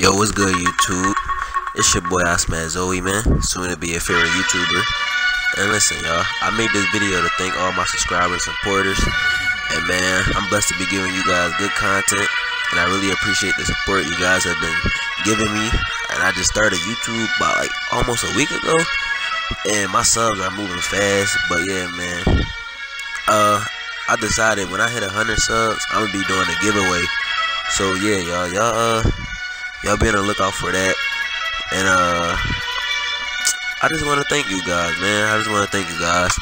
Yo, what's good, YouTube? It's your boy Osman Zoe, man. Soon to be a favorite YouTuber. And listen, y'all, I made this video to thank all my subscribers and supporters. And man, I'm blessed to be giving you guys good content. And I really appreciate the support you guys have been giving me. And I just started YouTube about like almost a week ago. And my subs are moving fast. But yeah, man. Uh, I decided when I hit 100 subs, I'm gonna be doing a giveaway. So yeah, y'all, y'all, uh, y'all be on the lookout for that. And uh, I just want to thank you guys, man. I just want to thank you guys.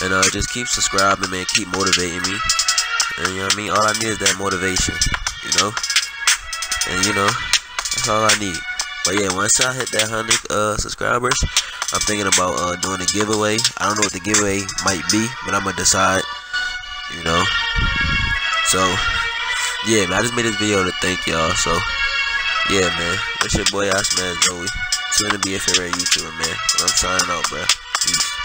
And uh, just keep subscribing, man. Keep motivating me. And you know what I mean? All I need is that motivation, you know. And you know, that's all I need. But yeah, once I hit that hundred uh subscribers, I'm thinking about uh doing a giveaway. I don't know what the giveaway might be, but I'm gonna decide. You know. So yeah, man. I just made this video to thank y'all. So yeah, man. It's your boy Osman Zoe. Soon to be a favorite YouTuber, man. And I'm signing out, bro. Peace.